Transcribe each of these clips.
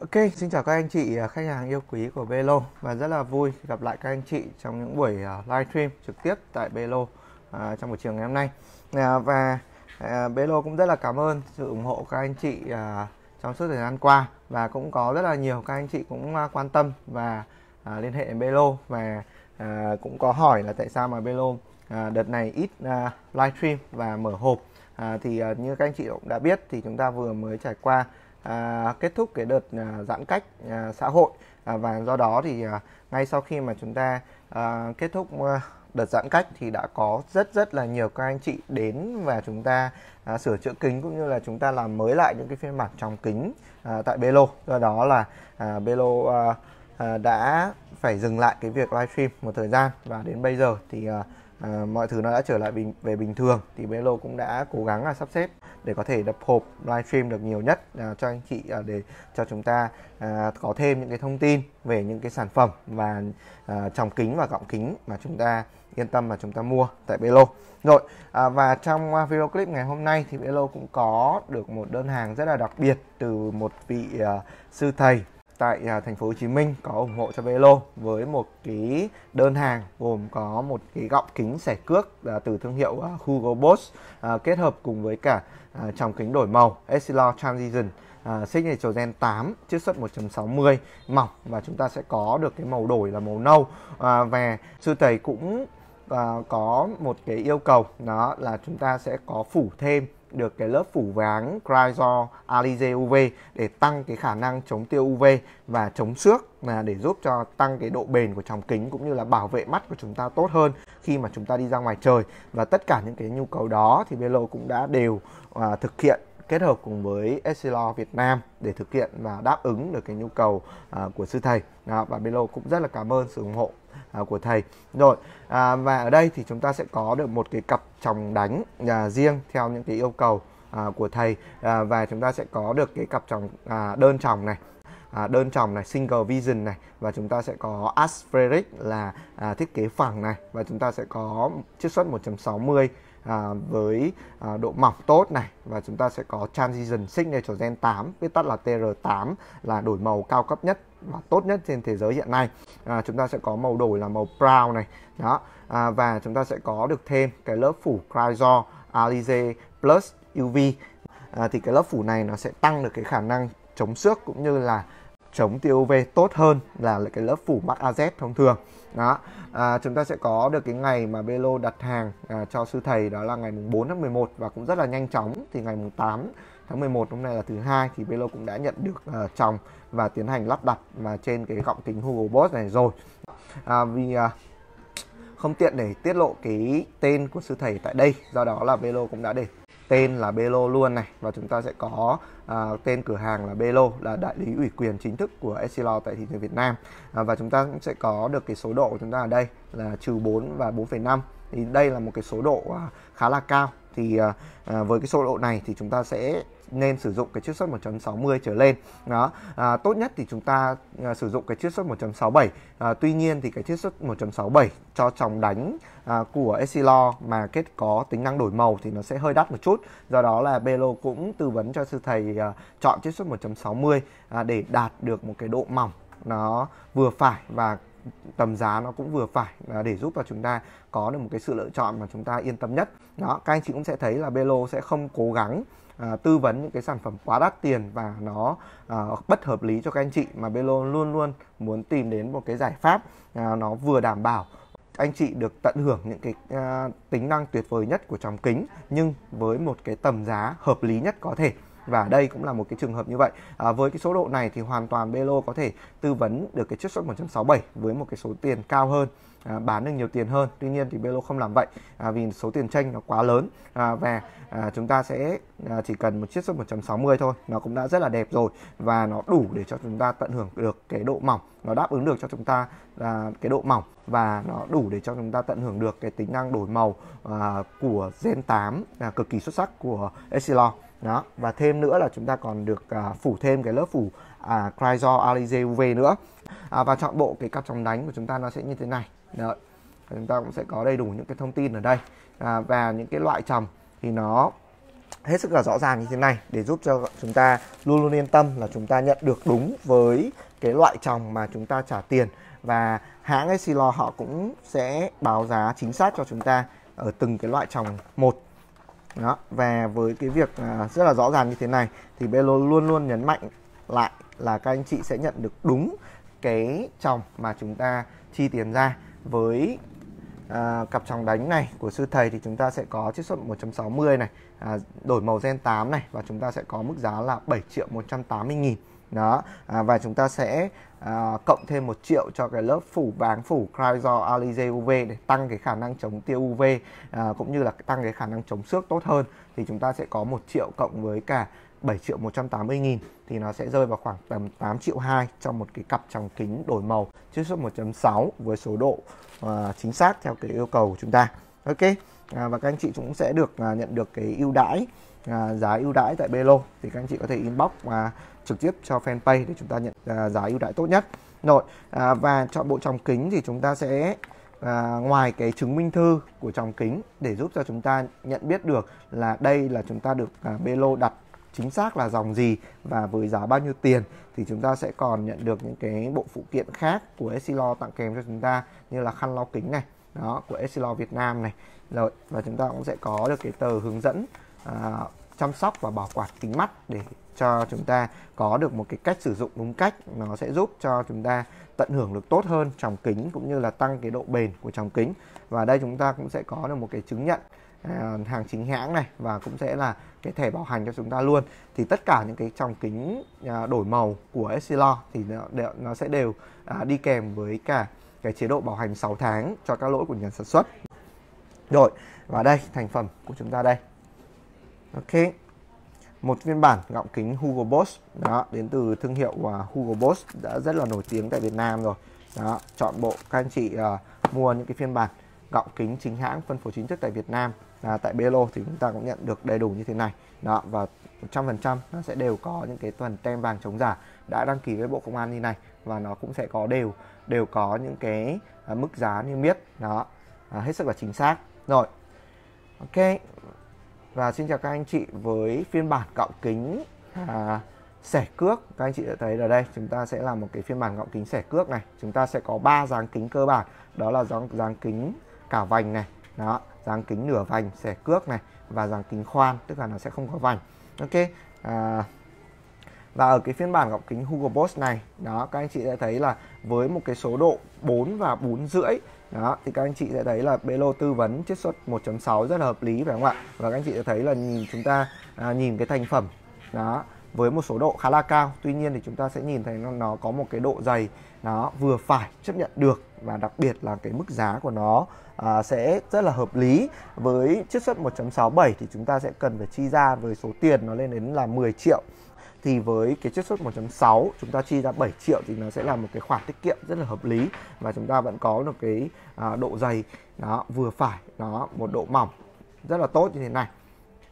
Ok, xin chào các anh chị à, khách hàng yêu quý của Belo và rất là vui gặp lại các anh chị trong những buổi à, live livestream trực tiếp tại Belo à, trong buổi chiều ngày hôm nay. À, và à, Belo cũng rất là cảm ơn sự ủng hộ các anh chị à, trong suốt thời gian qua và cũng có rất là nhiều các anh chị cũng à, quan tâm và à, liên hệ Belo và à, cũng có hỏi là tại sao mà Belo à, đợt này ít à, livestream và mở hộp à, thì à, như các anh chị cũng đã biết thì chúng ta vừa mới trải qua à, kết thúc cái đợt à, giãn cách à, xã hội. À, và do đó thì à, ngay sau khi mà chúng ta à, kết thúc à, đợt giãn cách thì đã có rất rất là nhiều các anh chị đến và chúng ta à, sửa chữa kính cũng như là chúng ta làm mới lại những cái phiên bản trong kính à, tại Belo. Do đó là à, Belo à, à, đã phải dừng lại cái việc livestream một thời gian. Và đến bây giờ thì à, à, mọi thứ nó đã trở lại bình về bình thường thì Belo cũng đã cố gắng là sắp xếp để có thể đập hộp livestream được nhiều nhất à, cho anh chị à, để cho chúng ta à, có thêm những cái thông tin về những cái sản phẩm và à, tròng kính và gọng kính mà chúng ta yên tâm mà chúng ta mua tại Belo. Rồi à, và trong à, video clip ngày hôm nay thì Belo cũng có được một đơn hàng rất là đặc biệt từ một vị à, sư thầy tại à, thành phố Hồ Chí Minh có ủng hộ cho Velo với một cái đơn hàng gồm có một cái gọng kính sẻ cước à, từ thương hiệu à, Hugo Boss kết hợp cùng với cả trong tròng kính đổi màu Essilor Transition uh, Signature Gen 8 chiết xuất 1.60 mỏng và chúng ta sẽ có được cái màu đổi là màu nâu. À, và sư thầy cũng có một cái yêu cầu đó là chúng ta sẽ có phủ thêm được cái lớp phủ váng cryo Alize UV để tăng cái khả năng chống tiêu UV và chống xước là để giúp cho tăng cái độ bền của tròng kính cũng như là bảo vệ mắt của chúng ta tốt hơn khi mà chúng ta đi ra ngoài trời. Và tất cả những cái nhu cầu đó thì Belo cũng đã đều à, thực hiện kết hợp cùng với Essilor Việt Nam để thực hiện và đáp ứng được cái nhu cầu à, của sư thầy. À, và Belo cũng rất là cảm ơn sự ủng hộ à, của thầy. Rồi à, và ở đây thì chúng ta sẽ có được một cái cặp tròng đánh à, riêng theo những cái yêu cầu à, của thầy. À, và chúng ta sẽ có được cái cặp tròng à, đơn tròng này à, đơn tròng này single vision này. Và chúng ta sẽ có aspheric là à, thiết kế phẳng này. Và chúng ta sẽ có chiết xuất 1.60 à, với à, độ mỏng tốt này. Và chúng ta sẽ có Transition Signature Gen 8 viết tắt là TR8 là đổi màu cao cấp nhất và tốt nhất trên thế giới hiện nay. À, chúng ta sẽ có màu đổi là màu brown này. Đó. À, và chúng ta sẽ có được thêm cái lớp phủ cryo Alize Plus UV à, thì cái lớp phủ này nó sẽ tăng được cái khả năng chống xước cũng như là chống tiêu UV tốt hơn là cái lớp phủ Max AZ thông thường. Đó. À, chúng ta sẽ có được cái ngày mà Belo đặt hàng à, cho sư thầy đó là ngày mùng 4 tháng 11 và cũng rất là nhanh chóng. Thì ngày mùng 8 tháng 11 hôm nay là thứ hai thì Belo cũng đã nhận được uh, chồng và tiến hành lắp đặt mà trên cái gọng kính Hugo Boss này rồi. À, vì uh, không tiện để tiết lộ cái tên của sư thầy tại đây. Do đó là Belo cũng đã để tên là Belo luôn này. Và chúng ta sẽ có à, tên cửa hàng là Belo là đại lý ủy quyền chính thức của Essilor tại thị trường Việt Nam. À, và chúng ta cũng sẽ có được cái số độ của chúng ta ở đây là trừ 4 và 4,5 thì đây là một cái số độ à, khá là cao. Thì à, à, với cái số độ này thì chúng ta sẽ nên sử dụng cái chiết xuất 1.60 trở lên. Đó. À, tốt nhất thì chúng ta à, sử dụng cái chiết xuất 1.67 à, tuy nhiên thì cái chiết xuất 1.67 cho tròng đánh à, của Essilor mà kết có tính năng đổi màu thì nó sẽ hơi đắt một chút. Do đó là Belo cũng tư vấn cho sư thầy à, chọn chiết xuất 1.60 à, để đạt được một cái độ mỏng nó vừa phải và tầm giá nó cũng vừa phải à, để giúp cho chúng ta có được một cái sự lựa chọn mà chúng ta yên tâm nhất. Đó các anh chị cũng sẽ thấy là Belo sẽ không cố gắng à, tư vấn những cái sản phẩm quá đắt tiền và nó à, bất hợp lý cho các anh chị mà Belo luôn luôn muốn tìm đến một cái giải pháp à, nó vừa đảm bảo anh chị được tận hưởng những cái uh, tính năng tuyệt vời nhất của tròng kính nhưng với một cái tầm giá hợp lý nhất có thể và đây cũng là một cái trường hợp như vậy. À, với cái số độ này thì hoàn toàn Belo có thể tư vấn được cái chiết xuất 167 với một cái số tiền cao hơn à, bán được nhiều tiền hơn. Tuy nhiên thì Belo không làm vậy à, vì số tiền tranh nó quá lớn. À, và à, chúng ta sẽ à, chỉ cần một chiết xuất 160 thôi nó cũng đã rất là đẹp rồi. Và nó đủ để cho chúng ta tận hưởng được cái độ mỏng nó đáp ứng được cho chúng ta là cái độ mỏng. Và nó đủ để cho chúng ta tận hưởng được cái tính năng đổi màu à, của Gen 8 à, cực kỳ xuất sắc của Essilor đó và thêm nữa là chúng ta còn được à, phủ thêm cái lớp phủ à, Cryzor Alize UV nữa. À, và chọn bộ cái cặp chống đánh của chúng ta nó sẽ như thế này. Đấy. chúng ta cũng sẽ có đầy đủ những cái thông tin ở đây. À, và những cái loại trầm thì nó hết sức là rõ ràng như thế này để giúp cho chúng ta luôn luôn yên tâm là chúng ta nhận được đúng với cái loại tròng mà chúng ta trả tiền. Và hãng Essilor họ cũng sẽ báo giá chính xác cho chúng ta ở từng cái loại tròng một đó và với cái việc à, rất là rõ ràng như thế này thì Belo luôn luôn nhấn mạnh lại là các anh chị sẽ nhận được đúng cái chồng mà chúng ta chi tiền ra. Với à, cặp chồng đánh này của sư thầy thì chúng ta sẽ có chiết xuất 1.60 này à, đổi màu gen 8 này và chúng ta sẽ có mức giá là 7 triệu 180 nghìn đó à, và chúng ta sẽ à, cộng thêm một triệu cho cái lớp phủ báng phủ cryo Alize UV để tăng cái khả năng chống tiêu UV à, cũng như là tăng cái khả năng chống xước tốt hơn thì chúng ta sẽ có một triệu cộng với cả 7 triệu 180 nghìn thì nó sẽ rơi vào khoảng tầm 8 triệu 2 trong một cái cặp tròng kính đổi màu chiết xuất 1.6 với số độ uh, chính xác theo cái yêu cầu của chúng ta. Ok. À, và các anh chị cũng sẽ được à, nhận được cái ưu đãi à, giá ưu đãi tại Belo thì các anh chị có thể inbox và trực tiếp cho fanpage để chúng ta nhận à, giá ưu đãi tốt nhất. Rồi à, và chọn bộ tròng kính thì chúng ta sẽ à, ngoài cái chứng minh thư của tròng kính để giúp cho chúng ta nhận biết được là đây là chúng ta được à, Belo đặt chính xác là dòng gì và với giá bao nhiêu tiền thì chúng ta sẽ còn nhận được những cái bộ phụ kiện khác của Essilor tặng kèm cho chúng ta như là khăn lau kính này đó của Essilor Việt Nam này. Rồi và chúng ta cũng sẽ có được cái tờ hướng dẫn à, chăm sóc và bảo quản kính mắt để cho chúng ta có được một cái cách sử dụng đúng cách. Nó sẽ giúp cho chúng ta tận hưởng được tốt hơn tròng kính cũng như là tăng cái độ bền của tròng kính. Và đây chúng ta cũng sẽ có được một cái chứng nhận à, hàng chính hãng này và cũng sẽ là cái thẻ bảo hành cho chúng ta luôn. Thì tất cả những cái tròng kính à, đổi màu của Essilor thì nó, nó sẽ đều à, đi kèm với cả cái chế độ bảo hành 6 tháng cho các lỗi của nhà sản xuất. Rồi và đây thành phẩm của chúng ta đây. Ok. Một phiên bản gọng kính Hugo Boss. Đó đến từ thương hiệu uh, Hugo Boss đã rất là nổi tiếng tại Việt Nam rồi. Đó chọn bộ các anh chị uh, mua những cái phiên bản gọng kính chính hãng phân phối chính thức tại Việt Nam à, tại Belo thì chúng ta cũng nhận được đầy đủ như thế này. Đó và 100% nó sẽ đều có những cái tuần tem vàng chống giả đã đăng ký với Bộ Công an như này và nó cũng sẽ có đều đều có những cái à, mức giá niêm yết. Đó à, hết sức là chính xác. Rồi ok. Và xin chào các anh chị với phiên bản gọng kính à, xẻ cước. Các anh chị đã thấy ở đây chúng ta sẽ làm một cái phiên bản gọng kính xẻ cước này. Chúng ta sẽ có ba dáng kính cơ bản. Đó là dáng dáng kính cả vành này. Đó dáng kính nửa vành xẻ cước này và dáng kính khoan tức là nó sẽ không có vành. Ok à, và ở cái phiên bản gọng kính Hugo Boss này đó các anh chị sẽ thấy là với một cái số độ 4 và 4 rưỡi đó thì các anh chị sẽ thấy là Belo tư vấn chiết xuất 1.6 rất là hợp lý phải không ạ? Và các anh chị sẽ thấy là nhìn chúng ta à, nhìn cái thành phẩm đó với một số độ khá là cao. Tuy nhiên thì chúng ta sẽ nhìn thấy nó, nó có một cái độ dày nó vừa phải chấp nhận được và đặc biệt là cái mức giá của nó à, sẽ rất là hợp lý. Với chiết xuất 1.67 thì chúng ta sẽ cần phải chi ra với số tiền nó lên đến là 10 triệu. Thì với cái chiết xuất 1.6 chúng ta chi ra 7 triệu thì nó sẽ là một cái khoản tiết kiệm rất là hợp lý và chúng ta vẫn có được cái à, độ dày nó vừa phải nó một độ mỏng rất là tốt như thế này.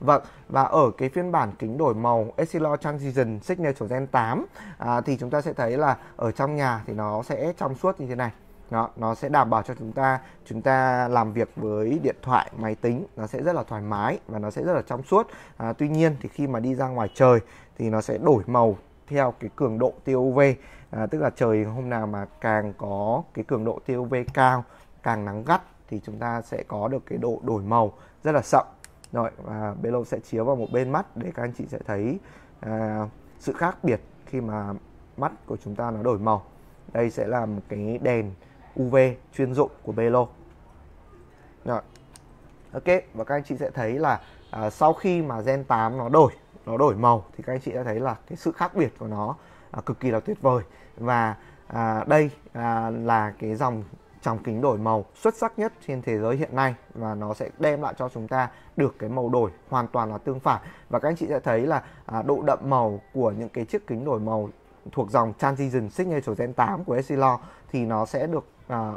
Vâng, và ở cái phiên bản kính đổi màu Essilor Transition Signature Gen 8 à, thì chúng ta sẽ thấy là ở trong nhà thì nó sẽ trong suốt như thế này. Đó, nó sẽ đảm bảo cho chúng ta chúng ta làm việc với điện thoại, máy tính nó sẽ rất là thoải mái và nó sẽ rất là trong suốt. À, tuy nhiên thì khi mà đi ra ngoài trời thì nó sẽ đổi màu theo cái cường độ tia UV. À, tức là trời hôm nào mà càng có cái cường độ tia UV cao, càng nắng gắt thì chúng ta sẽ có được cái độ đổi màu rất là sậm rồi và Belo sẽ chiếu vào một bên mắt để các anh chị sẽ thấy à, sự khác biệt khi mà mắt của chúng ta nó đổi màu. Đây sẽ là một cái đèn UV chuyên dụng của Belo. Rồi ok và các anh chị sẽ thấy là à, sau khi mà Gen 8 nó đổi nó đổi màu thì các anh chị đã thấy là cái sự khác biệt của nó à, cực kỳ là tuyệt vời. Và à, đây à, là cái dòng trong kính đổi màu xuất sắc nhất trên thế giới hiện nay và nó sẽ đem lại cho chúng ta được cái màu đổi hoàn toàn là tương phản. Và các anh chị sẽ thấy là à, độ đậm màu của những cái chiếc kính đổi màu thuộc dòng Transition Signature Gen 8 của Essilor thì nó sẽ được à,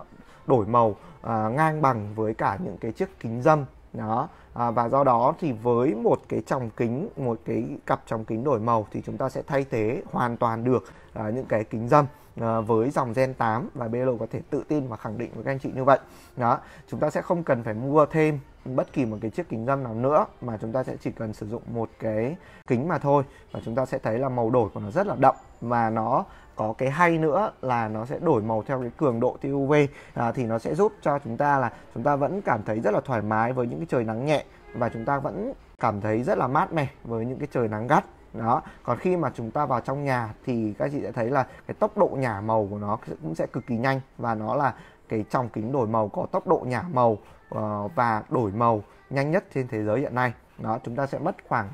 đổi màu à, ngang bằng với cả những cái chiếc kính dâm. Đó à, và do đó thì với một cái tròng kính một cái cặp tròng kính đổi màu thì chúng ta sẽ thay thế hoàn toàn được à, những cái kính dâm. Ờ, với dòng Gen 8 và BL có thể tự tin và khẳng định với các anh chị như vậy. Đó chúng ta sẽ không cần phải mua thêm bất kỳ một cái chiếc kính râm nào nữa mà chúng ta sẽ chỉ cần sử dụng một cái kính mà thôi. Và chúng ta sẽ thấy là màu đổi của nó rất là đậm và nó có cái hay nữa là nó sẽ đổi màu theo cái cường độ tia UV à, thì nó sẽ giúp cho chúng ta là chúng ta vẫn cảm thấy rất là thoải mái với những cái trời nắng nhẹ và chúng ta vẫn cảm thấy rất là mát mẻ với những cái trời nắng gắt đó còn khi mà chúng ta vào trong nhà thì các chị sẽ thấy là cái tốc độ nhả màu của nó cũng sẽ cực kỳ nhanh và nó là cái trong kính đổi màu có tốc độ nhả màu uh, và đổi màu nhanh nhất trên thế giới hiện nay. Đó chúng ta sẽ mất khoảng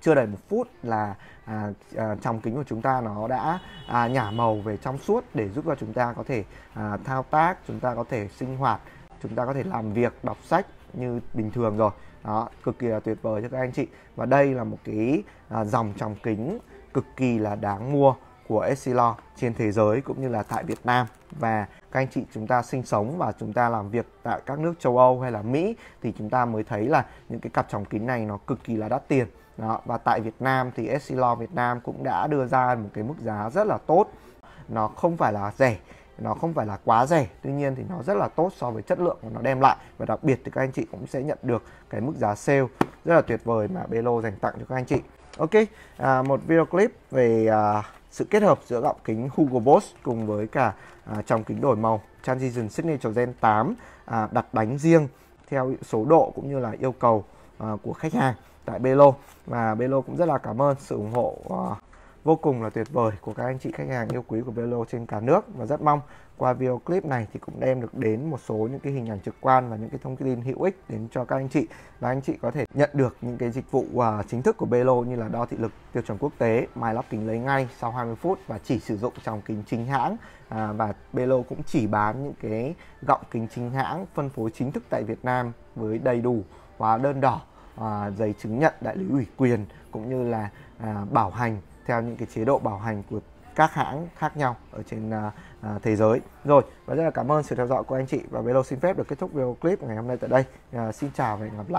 chưa đầy một phút là à, à, trong kính của chúng ta nó đã à, nhả màu về trong suốt để giúp cho chúng ta có thể à, thao tác chúng ta có thể sinh hoạt chúng ta có thể làm việc đọc sách như bình thường rồi. Đó cực kỳ là tuyệt vời cho các anh chị. Và đây là một cái à, dòng tròng kính cực kỳ là đáng mua của Essilor trên thế giới cũng như là tại Việt Nam. Và các anh chị chúng ta sinh sống và chúng ta làm việc tại các nước châu Âu hay là Mỹ thì chúng ta mới thấy là những cái cặp tròng kính này nó cực kỳ là đắt tiền. Đó và tại Việt Nam thì Essilor Việt Nam cũng đã đưa ra một cái mức giá rất là tốt. Nó không phải là rẻ nó không phải là quá rẻ tuy nhiên thì nó rất là tốt so với chất lượng mà nó đem lại. Và đặc biệt thì các anh chị cũng sẽ nhận được cái mức giá sale rất là tuyệt vời mà Belo dành tặng cho các anh chị. Ok à, một video clip về à, sự kết hợp giữa gọng kính Hugo Boss cùng với cả à, trong kính đổi màu Transition Signature Gen 8 à, đặt đánh riêng theo số độ cũng như là yêu cầu à, của khách hàng tại Belo. Và Belo cũng rất là cảm ơn sự ủng hộ à, vô cùng là tuyệt vời của các anh chị khách hàng yêu quý của Velo trên cả nước. Và rất mong qua video clip này thì cũng đem được đến một số những cái hình ảnh trực quan và những cái thông tin hữu ích đến cho các anh chị. Và anh chị có thể nhận được những cái dịch vụ à, chính thức của Belo như là đo thị lực tiêu chuẩn quốc tế, mài lắp kính lấy ngay sau 20 phút và chỉ sử dụng trong kính chính hãng. À, và Belo cũng chỉ bán những cái gọng kính chính hãng phân phối chính thức tại Việt Nam với đầy đủ hóa đơn đỏ à, giấy chứng nhận đại lý ủy quyền cũng như là à, bảo hành theo những cái chế độ bảo hành của các hãng khác nhau ở trên uh, thế giới. Rồi và rất là cảm ơn sự theo dõi của anh chị và Velo xin phép được kết thúc video clip ngày hôm nay tại đây. Uh, xin chào và hẹn gặp lại.